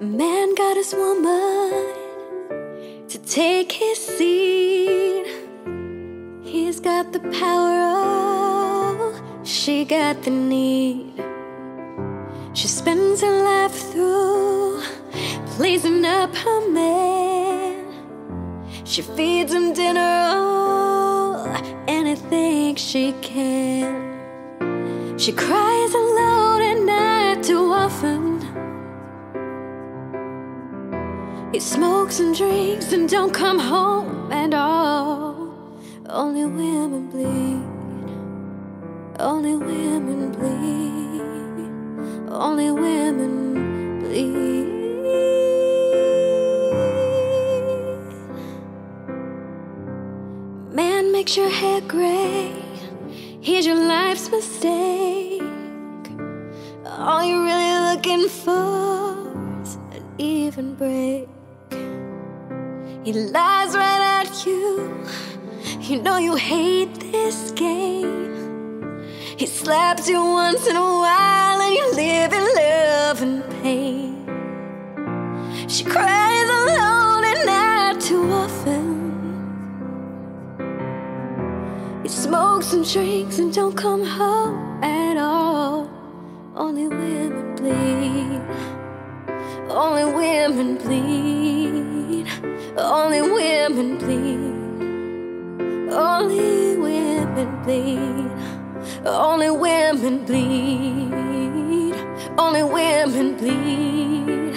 baddest woman to take his seat. He's got the power, oh, she got the need. She spends her life through pleasing up her man. She feeds him dinner, oh, anything she can. She cries alone at He smokes and drinks and don't come home at all. Only women bleed. Only women bleed. Only women bleed. Man makes your hair gray. Here's your life's mistake. All you're really looking for is an even break. He lies right at you. You know you hate this game. He slaps you once in a while and you live in love and pain. She cries alone and not too often. He smokes and drinks and don't come home at all. Only women bleed. Only women bleed. Only women bleed. Only women bleed. Only women bleed. Only women bleed.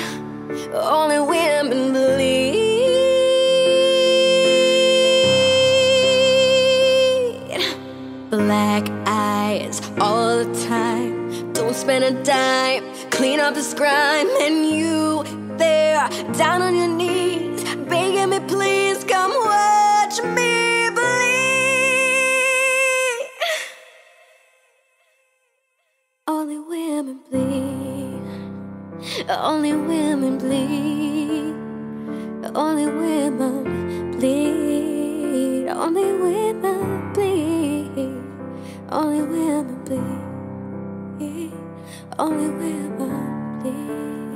Only women bleed. Black eyes all the time. Don't spend a dime. Clean up this grime. And you there, down Only women bleed. Only women bleed. Only women bleed. Only women bleed. Only women bleed. Only women.